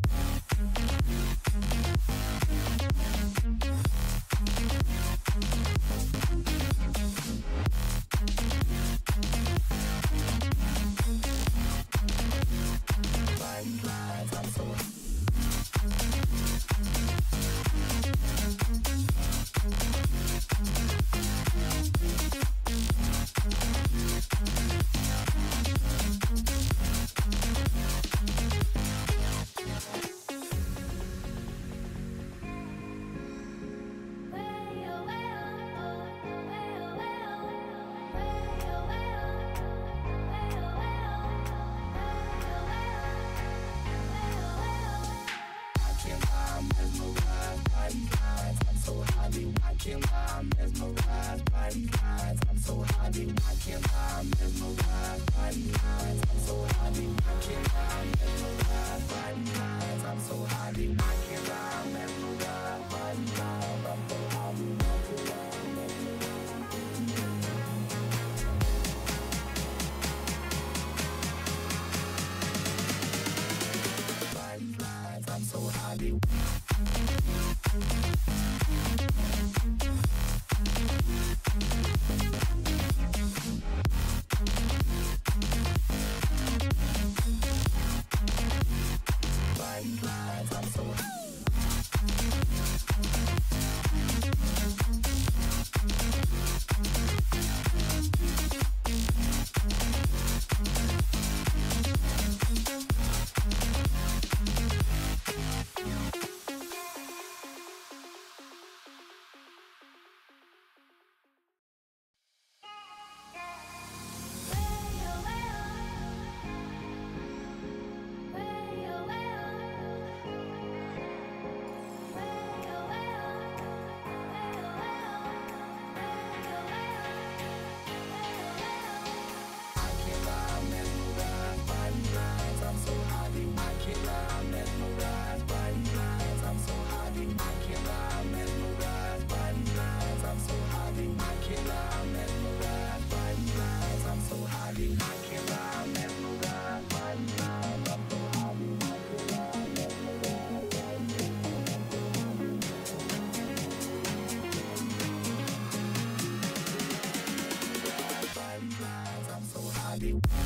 Bye. Brasil. Body.